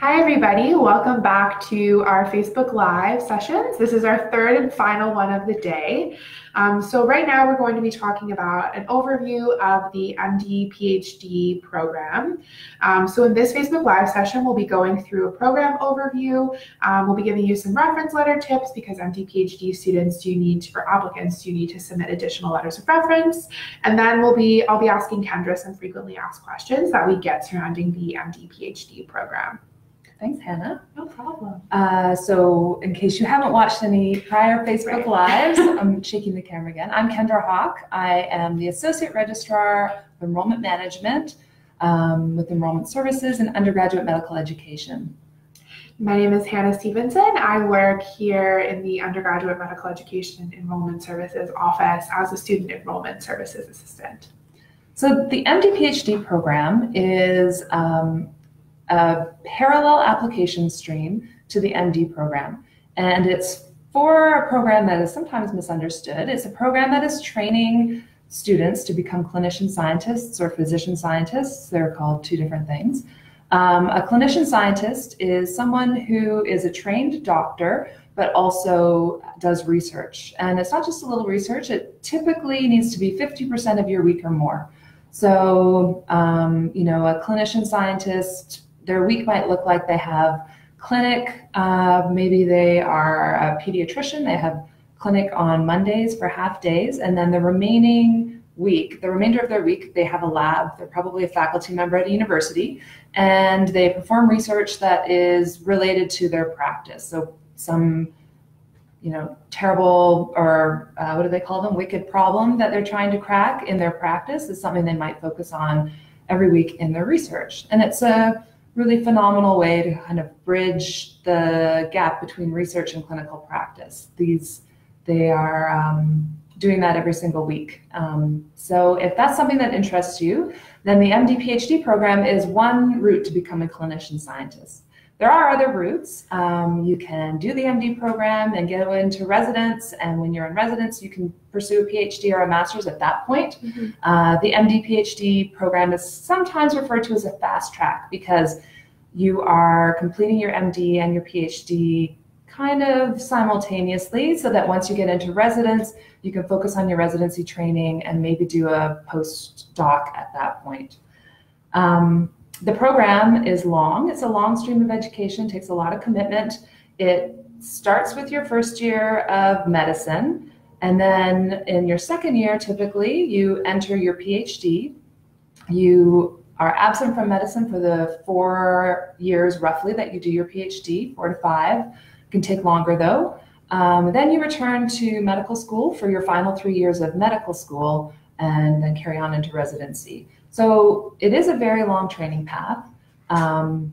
Hi, everybody. Welcome back to our Facebook Live sessions. This is our third and final one of the day. Um, so right now we're going to be talking about an overview of the MD PhD program. Um, so in this Facebook Live session, we'll be going through a program overview. Um, we'll be giving you some reference letter tips because MD PhD students do need to, or applicants do need to submit additional letters of reference. And then we'll be, I'll be asking Kendra some frequently asked questions that we get surrounding the MD PhD program. Thanks, Hannah. No problem. Uh, so, in case you haven't watched any prior Facebook Right. Lives, I'm shaking the camera again. I'm Kendra Hawk. I am the Associate Registrar of Enrollment Management um, with Enrollment Services and Undergraduate Medical Education. My name is Hannah Stevenson. I work here in the Undergraduate Medical Education Enrollment Services office as a Student Enrollment Services Assistant. So, the MD PhD program is um, a parallel application stream to the MD program, and it's for a program that is sometimes misunderstood. It's a program that is training students to become clinician scientists or physician scientists. They're called two different things. Um, a clinician scientist is someone who is a trained doctor, but also does research. And it's not just a little research, it typically needs to be 50% of your week or more. So, um, you know, a clinician scientist, their week might look like they have clinic, uh, maybe they are a pediatrician, they have clinic on Mondays for half days, and then the remaining week, the remainder of their week, they have a lab. They're probably a faculty member at a university, and they perform research that is related to their practice. So, some you know, terrible or uh, what do they call them? Wicked problem that they're trying to crack in their practice is something they might focus on every week in their research. And it's a really phenomenal way to kind of bridge the gap between research and clinical practice. These, they are um, doing that every single week. Um, so if that's something that interests you, then the MD PhD program is one route to become a clinician scientist. There are other routes. Um, you can do the MD program and go into residence, and when you're in residence, you can pursue a PhD or a master's at that point. Mhm. Uh, the MD PhD program is sometimes referred to as a fast track because you are completing your MD and your PhD kind of simultaneously, so that once you get into residence, you can focus on your residency training and maybe do a postdoc at that point. Um, the program is long. It's a long stream of education, takes a lot of commitment. It starts with your first year of medicine, and then in your second year, typically, you enter your PhD. You are absent from medicine for the four years roughly that you do your PhD, four to five. It can take longer though. Um, then you return to medical school for your final three years of medical school and then carry on into residency. So it is a very long training path. Um,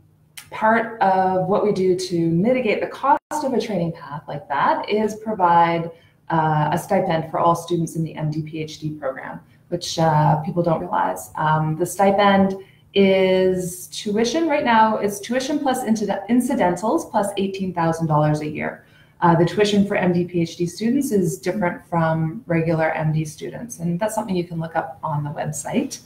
part of what we do to mitigate the cost of a training path like that is provide uh, a stipend for all students in the MD PhD program, which uh, people don't realize. Um, the stipend is tuition right now it's tuition plus incidentals plus $18,000 a year. Uh, the tuition for MD PhD students is different from regular MD students, and that's something you can look up on the website.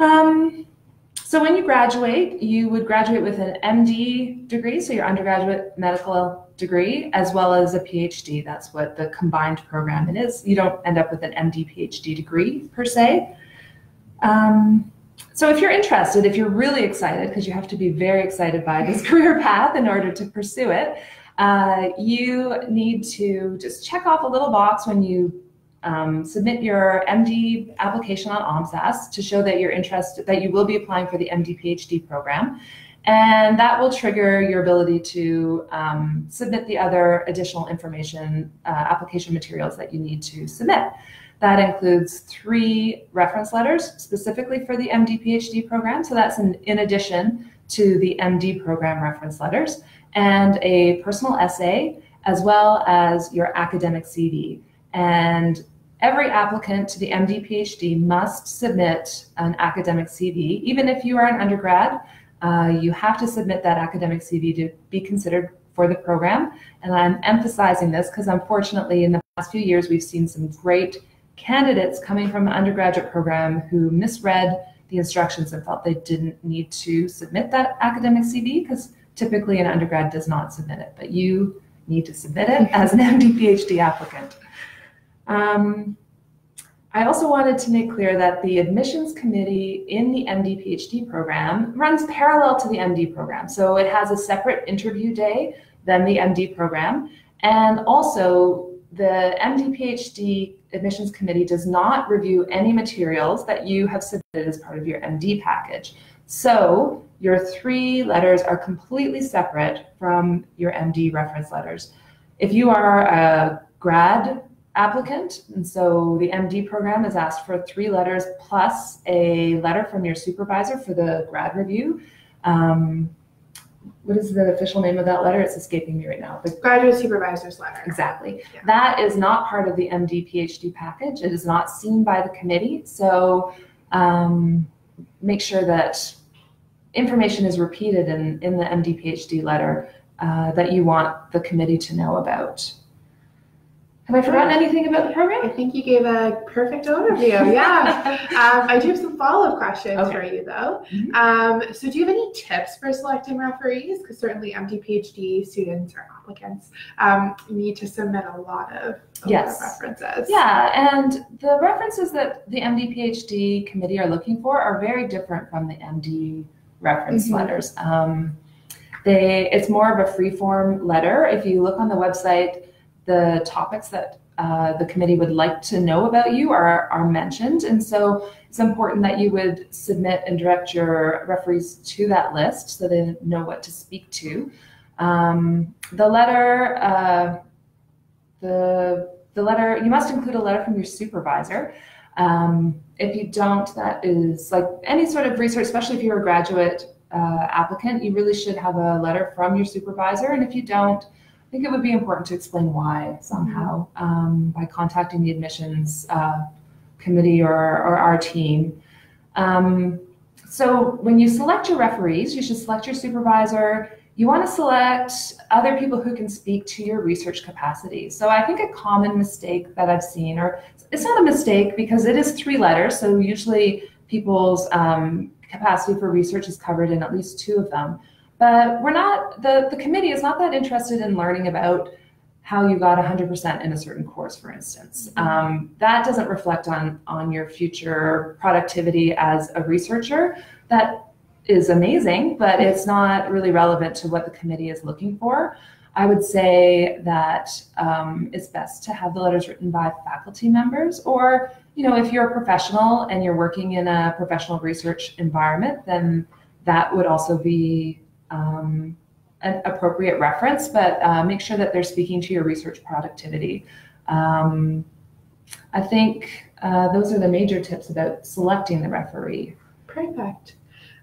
Um, so when you graduate, you would graduate with an MD degree, so your undergraduate medical degree, as well as a PhD. That's what the combined program is. You don't end up with an MD PhD degree per se. Um, so if you're interested, if you're really excited, because you have to be very excited by this career path in order to pursue it, uh, you need to just check off a little box when you um, submit your MD application on OMSAS to show that you're interested, that you will be applying for the MD PhD program. And that will trigger your ability to um, submit the other additional information, uh, application materials that you need to submit. That includes three reference letters specifically for the MD PhD program. So that's in, in addition to the MD program reference letters, and a personal essay, as well as your academic CV. And every applicant to the MD PhD must submit an academic CV. Even if you are an undergrad, uh, you have to submit that academic CV to be considered for the program. And I'm emphasizing this because unfortunately, in the past few years, we've seen some great candidates coming from an undergraduate program who misread the instructions and felt they didn't need to submit that academic CV because typically an undergrad does not submit it, but you need to submit it as an MD PhD applicant. Um, I also wanted to make clear that the admissions committee in the MD PhD program runs parallel to the MD program. So it has a separate interview day than the MD program. And also, the MD PhD admissions committee does not review any materials that you have submitted as part of your MD package. So your three letters are completely separate from your MD reference letters. If you are a grad applicant, and so the MD program is asked for three letters plus a letter from your supervisor for the grad review. Um, what is the official name of that letter? It's escaping me right now. The graduate supervisor's letter. Exactly. Yeah. That is not part of the MD PhD package. It is not seen by the committee. So um, make sure that information is repeated in, in the MD PhD letter uh, that you want the committee to know about. Have I forgotten anything about the program? I think you gave a perfect overview. Yeah. um, I do have some follow up questions okay. for you, though. Mm-hmm. Um, so, do you have any tips for selecting referees? Because certainly MD PhD students or applicants um, need to submit a lot of, yes. references. Yeah. And the references that the MD PhD committee are looking for are very different from the MD reference mm-hmm. letters. Um, they, it's more of a free form letter. If you look on the website, the topics that uh, the committee would like to know about you are, are mentioned. And so it's important that you would submit and direct your referees to that list so they know what to speak to. Um, the letter, uh, the, the letter, you must include a letter from your supervisor. Um, if you don't, that is like any sort of research, especially if you're a graduate uh, applicant, you really should have a letter from your supervisor. And if you don't, I think it would be important to explain why somehow um, by contacting the admissions uh, committee or, or our team. Um, so when you select your referees, you should select your supervisor. You want to select other people who can speak to your research capacity. So I think a common mistake that I've seen, or it's not a mistake because it is three letters. So usually people's um, capacity for research is covered in at least two of them. But we're not, the, the committee is not that interested in learning about how you got 100% in a certain course, for instance. Mm-hmm. Um, that doesn't reflect on, on your future productivity as a researcher. That is amazing, but it's not really relevant to what the committee is looking for. I would say that um, it's best to have the letters written by faculty members, or you know, if you're a professional and you're working in a professional research environment, then that would also be um, an appropriate reference, but uh, make sure that they're speaking to your research productivity. Um, I think uh, those are the major tips about selecting the referee. Perfect.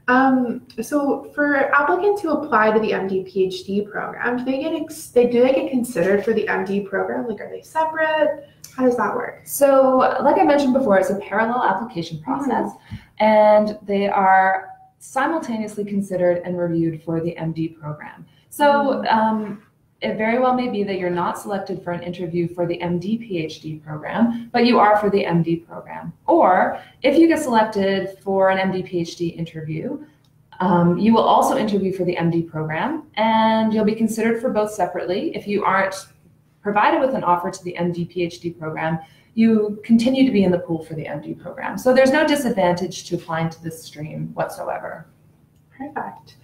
Um, so for applicants who apply to the MD PhD program, do they get ex- they do they get considered for the MD program? Like, are they separate? How does that work? So, like I mentioned before, it's a parallel application process, mm-hmm. and they are simultaneously considered and reviewed for the MD program. So um, it very well may be that you're not selected for an interview for the MD PhD program, but you are for the MD program. Or if you get selected for an MD PhD interview, um, you will also interview for the MD program and you'll be considered for both separately. If you aren't provided with an offer to the MD PhD program, you continue to be in the pool for the MD program. So there's no disadvantage to applying to this stream whatsoever. Perfect.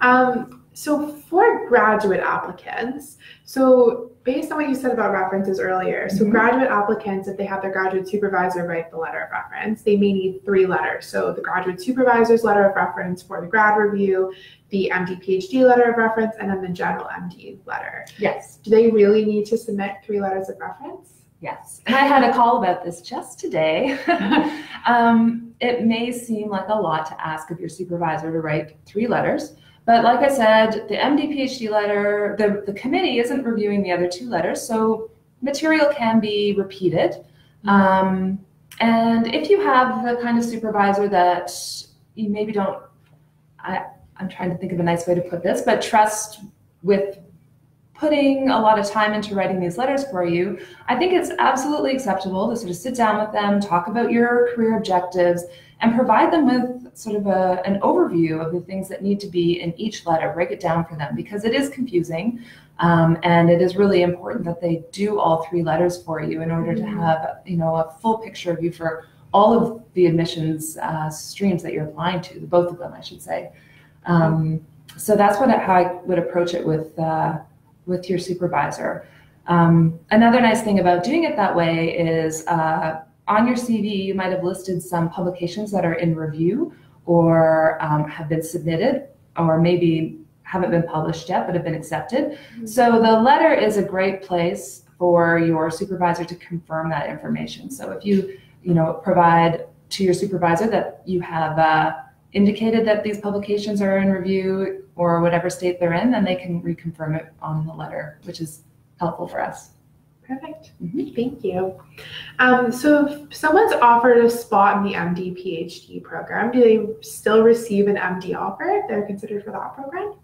Um, so for graduate applicants, so based on what you said about references earlier, so mm-hmm. graduate applicants, if they have their graduate supervisor write the letter of reference, they may need three letters. So the graduate supervisor's letter of reference for the grad review, the MD PhD letter of reference, and then the general MD letter. Yes. Do they really need to submit three letters of reference? Yes. And I had a call about this just today. um, it may seem like a lot to ask of your supervisor to write three letters. But like I said, the MD PhD letter, the, the committee isn't reviewing the other two letters, so material can be repeated. Um, and if you have the kind of supervisor that you maybe don't, I, I'm trying to think of a nice way to put this, but trust with putting a lot of time into writing these letters for you, I think it's absolutely acceptable to sort of sit down with them, talk about your career objectives, and provide them with sort of a, an overview of the things that need to be in each letter. Break it down for them because it is confusing. Um, and it is really important that they do all three letters for you in order to mm-hmm. have you know a full picture of you for all of the admissions uh, streams that you're applying to, both of them, I should say. Um, so that's what how I would approach it with uh, with your supervisor. Um, another nice thing about doing it that way is uh, on your CV, you might have listed some publications that are in review or um, have been submitted, or maybe haven't been published yet but have been accepted. Mm-hmm. So the letter is a great place for your supervisor to confirm that information. So if you, you know, provide to your supervisor that you have uh, indicated that these publications are in review or whatever state they're in, then they can reconfirm it on the letter, which is helpful for us. Perfect. Mm-hmm. Thank you. Um, so, if someone's offered a spot in the MD PhD program, do they still receive an MD offer if they're considered for that program?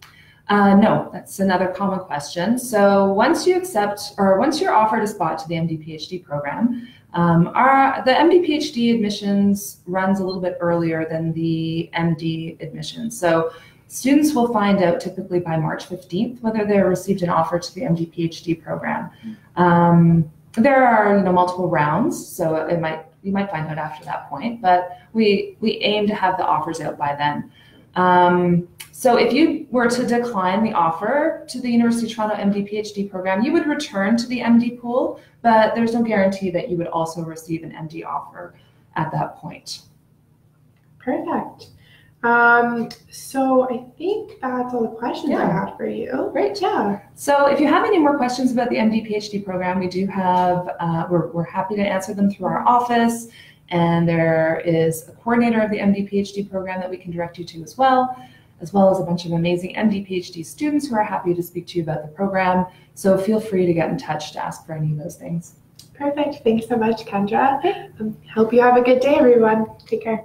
Uh, no, that's another common question. So once you accept or once you're offered a spot to the MD PhD program, um, our the MD PhD admissions runs a little bit earlier than the MD admissions. So students will find out typically by March 15th whether they're received an offer to the MD PhD program. Um, there are you know multiple rounds, so it might you might find out after that point, but we we aim to have the offers out by then. Um, so if you were to decline the offer to the University of Toronto MD PhD program, you would return to the MD pool, but there's no guarantee that you would also receive an MD offer at that point. Perfect. Um, so I think that's all the questions yeah. I have for you. Great. Yeah. So if you have any more questions about the MD PhD program, we do have, uh, we're, we're happy to answer them through our office. And there is a coordinator of the MD PhD program that we can direct you to as well, as well as a bunch of amazing MD PhD students who are happy to speak to you about the program. So feel free to get in touch to ask for any of those things. Perfect. Thanks so much, Kendra. Um, hope you have a good day, everyone. Take care.